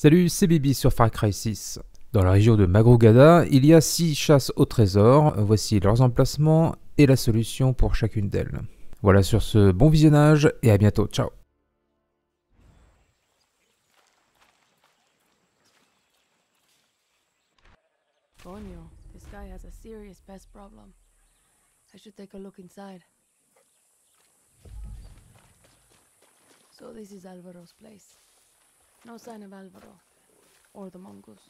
Salut, c'est Bibi sur Far Cry 6. Dans la région de Magrogada, il y a 6 chasses au trésor. Voici leurs emplacements et la solution pour chacune d'elles. Voilà sur ce bon visionnage et à bientôt. Ciao. This guy has a serious pest problem. I should take a look inside. No sign of Alvaro. Or the mongoose.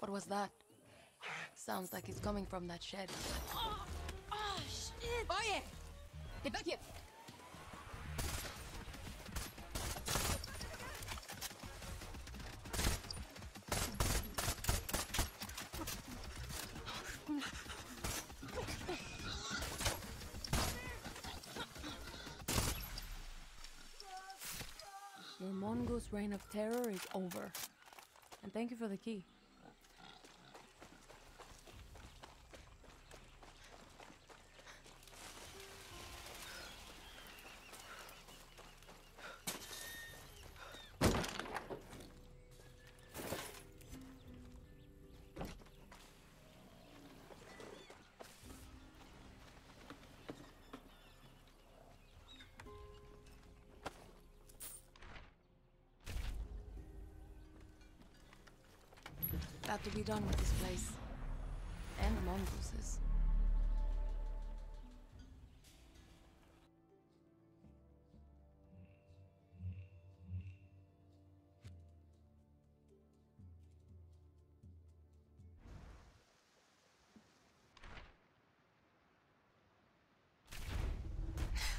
What was that? Sounds like it's coming from that shed. Oh, oh shit! Oye! Get back here! Reign of terror is over. And thank you for the key. To be done with this place. And the mongooses.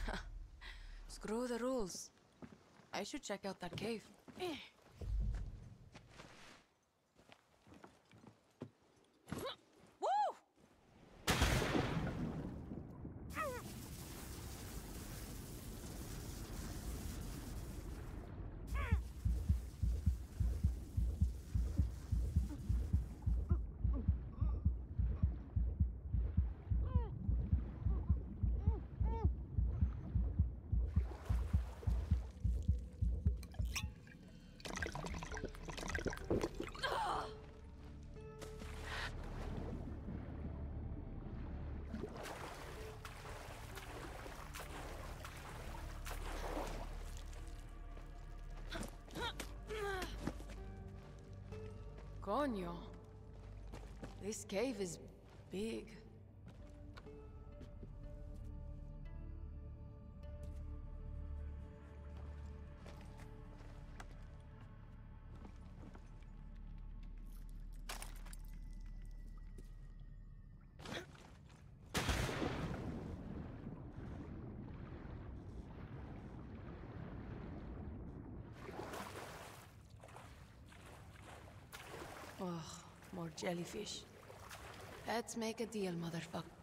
Screw the rules. I should check out that cave. Eh. Coño. This cave is big. Jellyfish. Let's make a deal, motherfucker.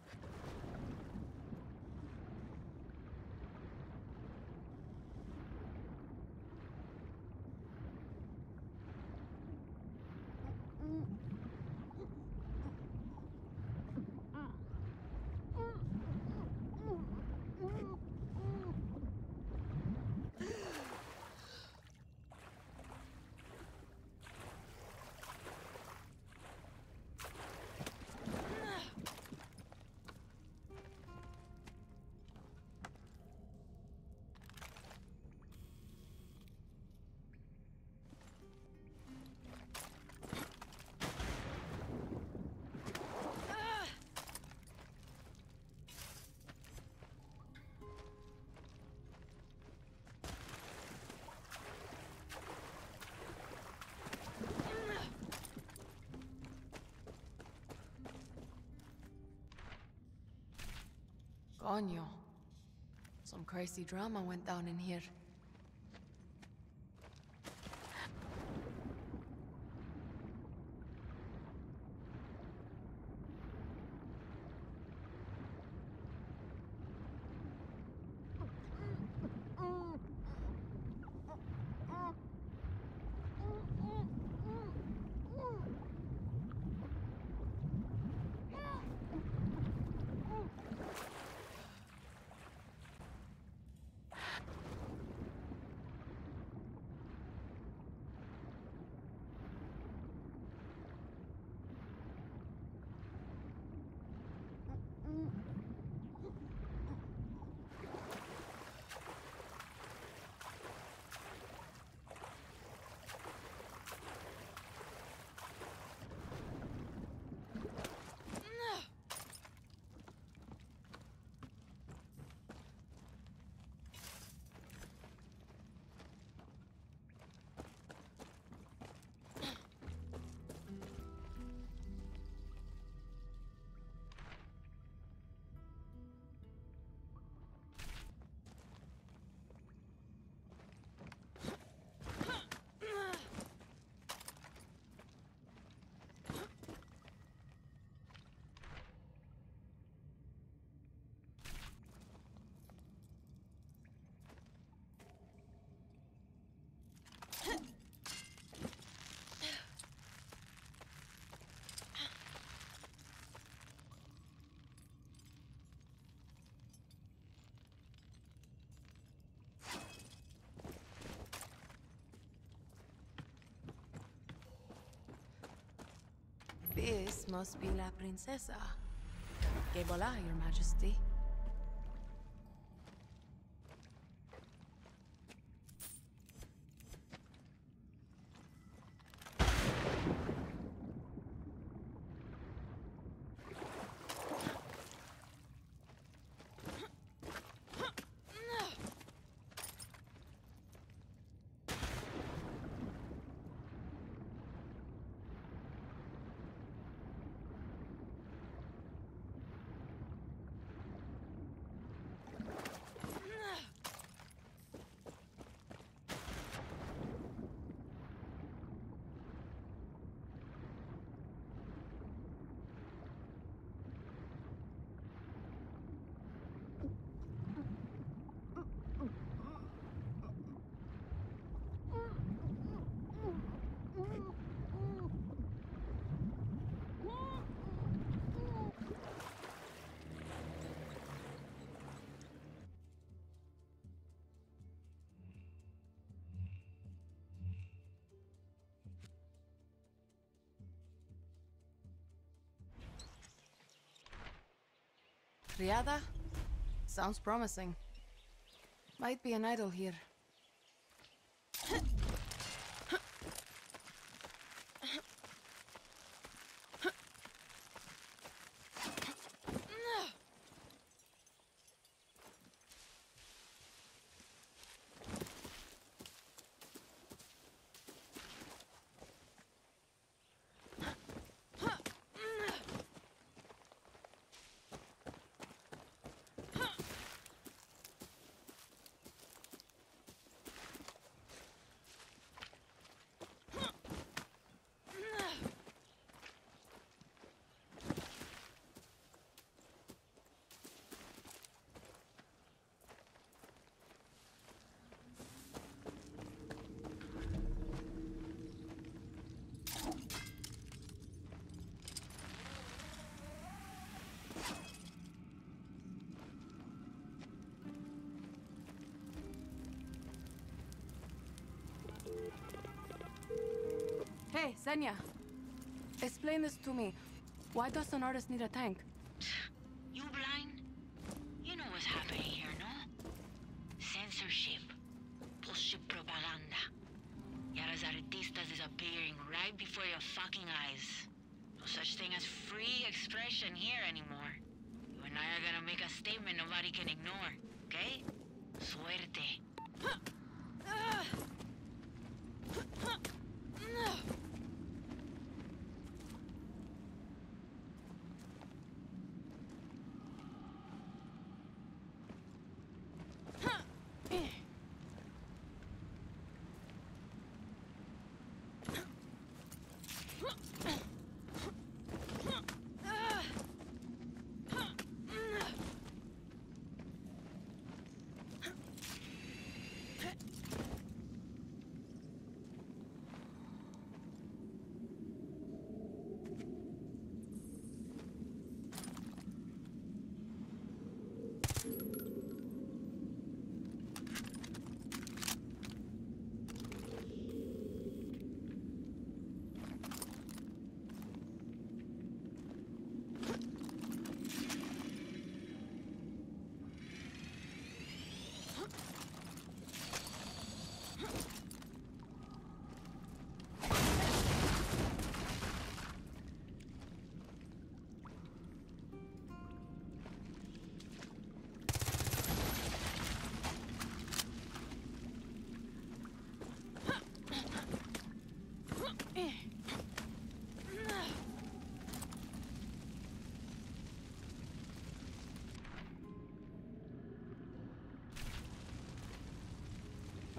Coño. Some crazy drama went down in here. This must be La Princesa. Que voila, Your Majesty. Triada? Sounds promising. Might be an idol here. Hey, Senya. Explain this to me. Why does an artist need a tank?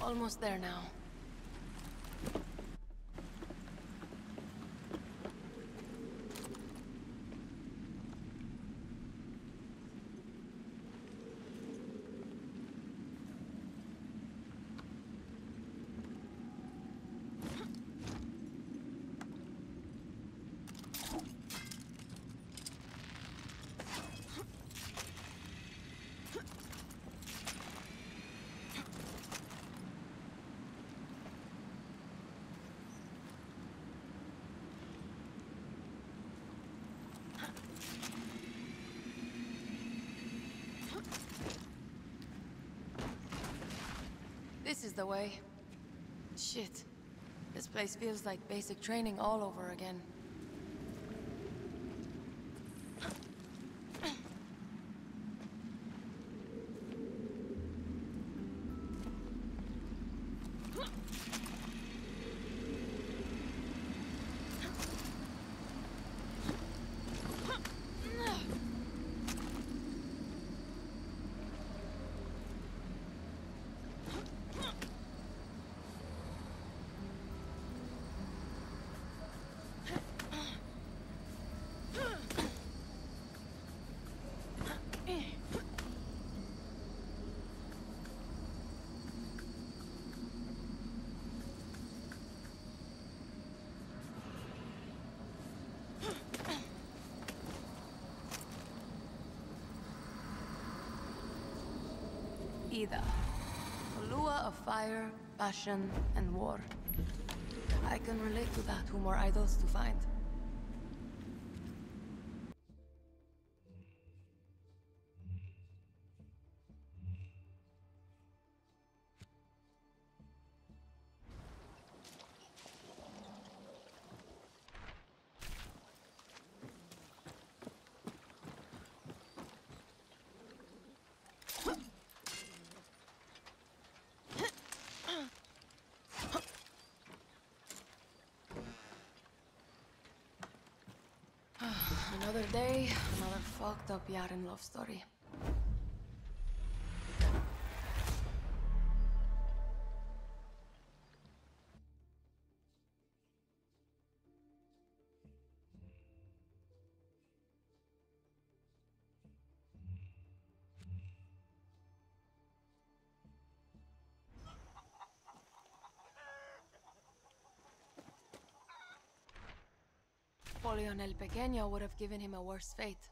Almost there now. This is the way. Shit. This place feels like basic training all over again. Ida. Loa of fire, passion, and war. I can relate to that. Who more idols to find. Another day, another fucked up Yaran love story. Polion el Pequeño would have given him a worse fate.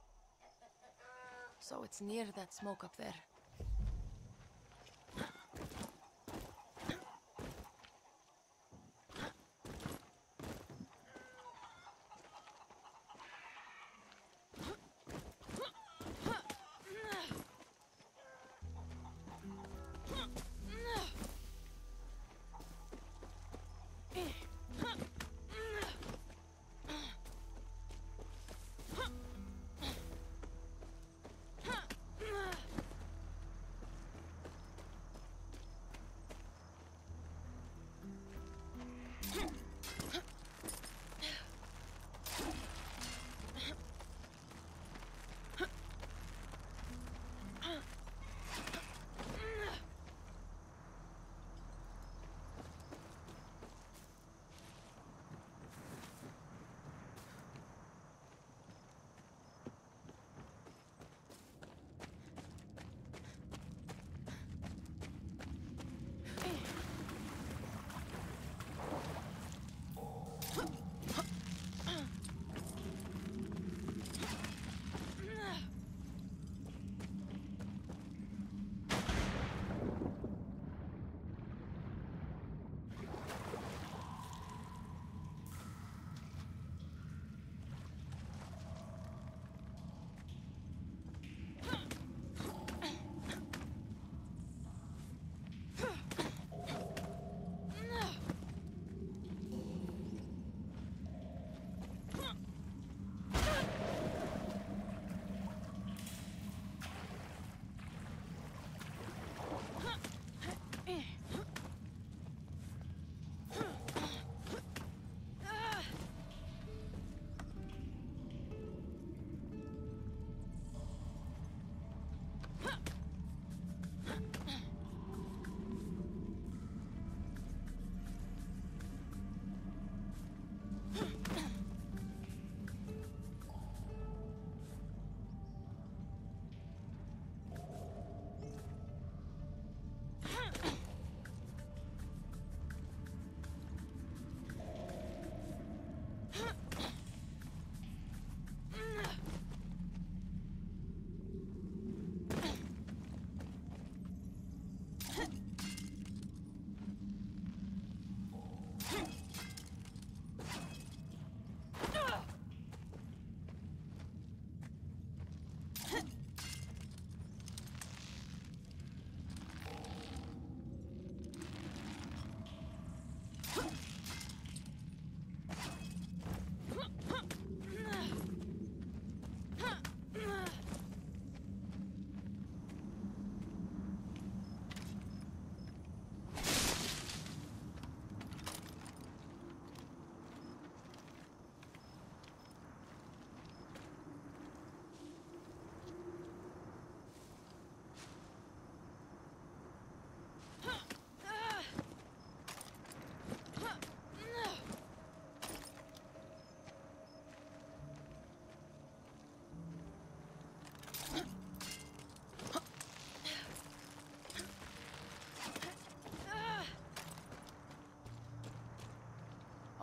So it's near that smoke up there.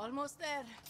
Almost there.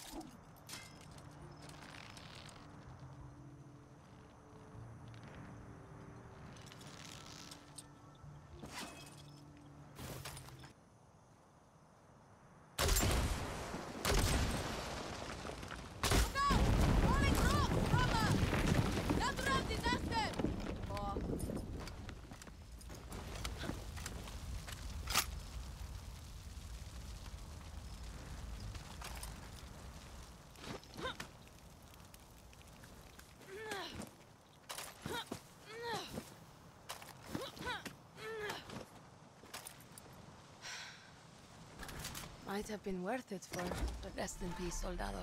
Might have been worth it for the rest in peace, soldado.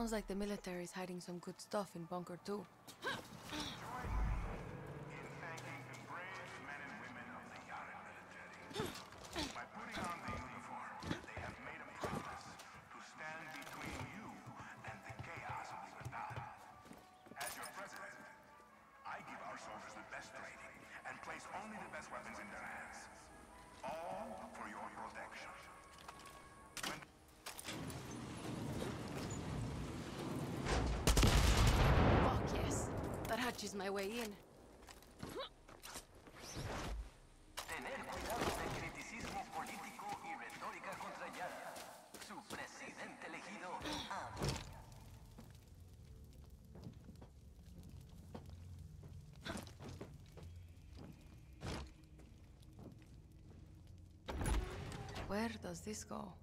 Sounds like the military is hiding some good stuff in Bunker 2. in thanking the brave men and women of the Yara military. By putting on the uniform, they have made a promise to stand between you and the chaos of Libertad. As your president, I give our soldiers the best training and place only the best weapons in their hands. All for your my way in. Tener cuidado del criticismo político y retórica contra Yara. Su presidente elegido, Am. Where does this go?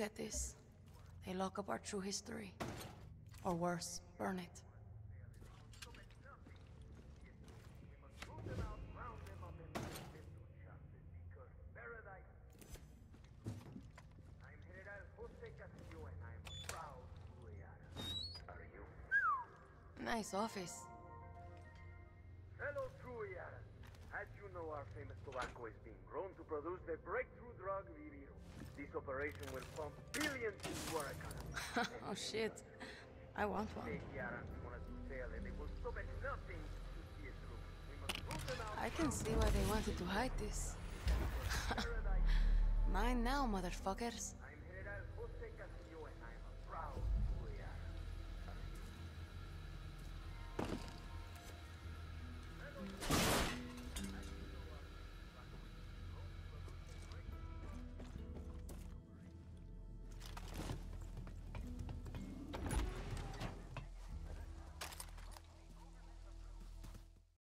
Look at this. They lock up our true history. Or worse, burn it. I'm General as our famous tobacco is being grown to produce the breakthrough drug Viviro. This operation will pump billions into our economy. oh shit. I want one. Big Yarans want us to sell and they will stop at nothing to see it through. We must root them out. I can see why they wanted to hide this. Mine now, motherfuckers.